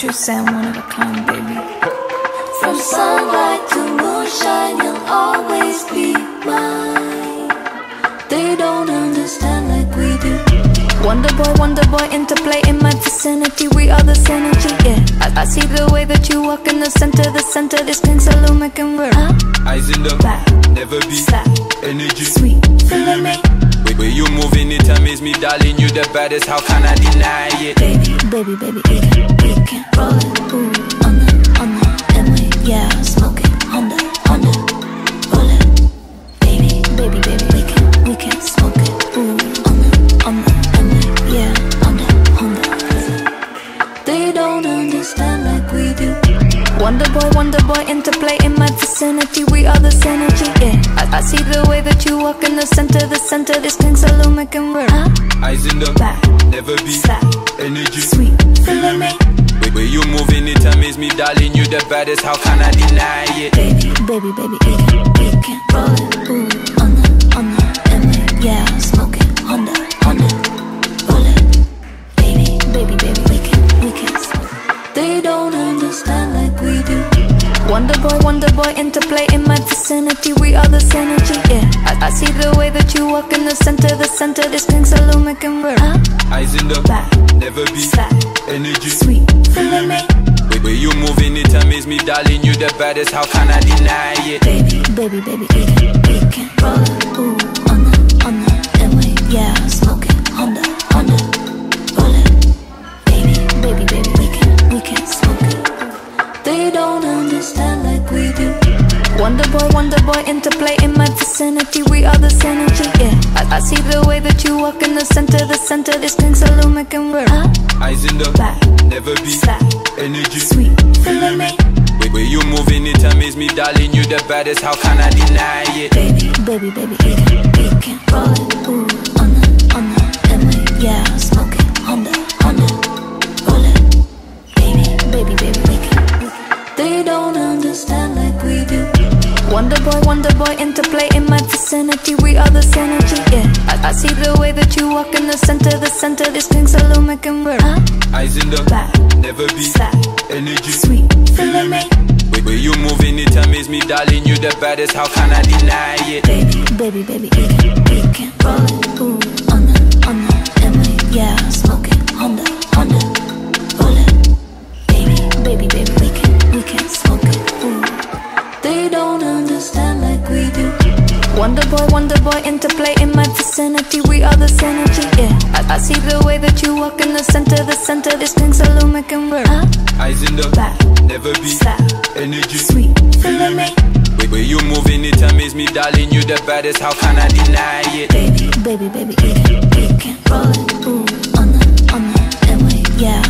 true Sam, one of a kind, baby. From sunlight to moonshine, you'll always be mine. Wonder boy, wonder boy, interplay in my vicinity. We are the synergy, yeah. I, I see the way that you walk in the center, the center. This thing's a lumic work. Eyes in the Back, never be slap, energy. sweet, feeling me, Way, way you moving it amaze me, darling. You the baddest. How can I deny it? baby, baby, baby. We can, we can roll Wonder boy, wonder boy, interplay in my vicinity. We are the synergy, yeah. I, I see the way that you walk in the center, the center. This thing's a lumic and work. Eyes in the Back, never be slap, energy. sweet, feeling me, Way, way you moving it amaze me, darling. You the baddest. How can I deny it? baby, baby, baby. We can roll it, ooh, boy, wonder boy, interplay in my vicinity. We are the synergy, yeah. I, I see the way that you walk in the center, the center. This thing's a lumic and work. Eyes in the Back, never be slap, energy. sweet, feeling me, Way, way you moving it amaze me, darling. You the baddest. How can I deny it? baby, baby, baby. We can, we can roll Wonder boy, boy, interplay in my vicinity. We are the synergy, yeah. I, I see the way that you walk in the center, the center. This thing's a lumic and work. Eyes in the Back, never be slap, energy. sweet, feeling me, Way, way you moving it amaze me, darling. You the baddest. How can I deny it? baby, baby, baby. We can, roll Wonder boy, wonder boy, interplay in my vicinity. We are the synergy, yeah. I, I see the way that you walk in the center, the center. This thing's a lumic and work. Eyes in the Back, never be slap, energy. sweet, feeling me, Wait, way you moving it amaze me, darling. You the baddest. How can I deny it? baby, baby, baby. We can, we can ooh, on the, on the, and we, yeah, Wonder boy, wonder boy, interplay in my vicinity. We are the synergy, yeah. I, I see the way that you walk in the center, the center. This thing's a lumic and work. Eyes in the Back, never be slap, energy. sweet, feeling me, Way, way you moving it amaze me, darling. You the baddest. How can I deny it? baby, baby, baby. We can, we can roll it, ooh, on the, on the, and we, yeah,